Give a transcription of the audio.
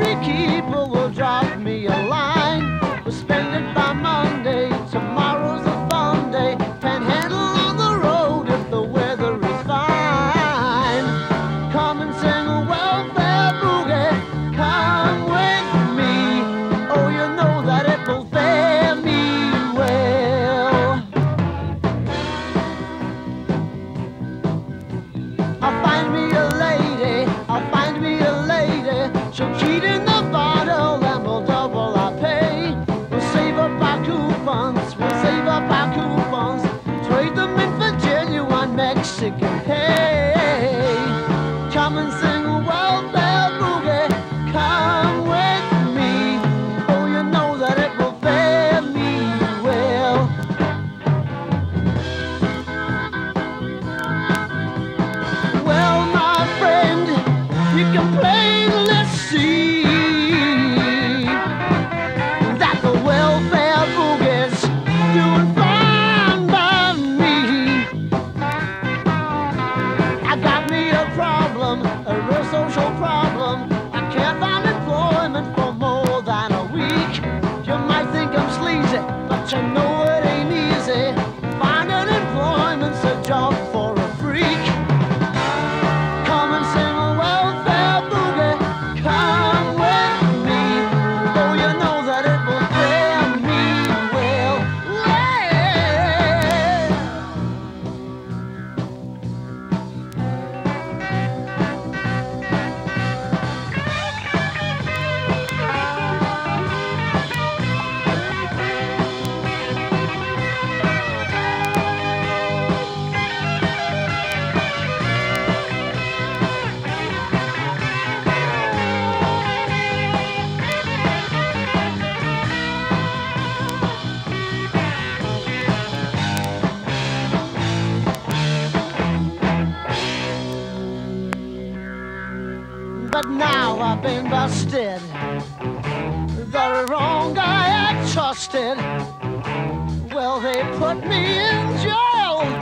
Cherokee people will drive me away. trade them in for genuine Mexican. But you know it ain't easy. Finding employment's a job for But now I've been busted. The wrong guy I trusted. Well, they put me in jail.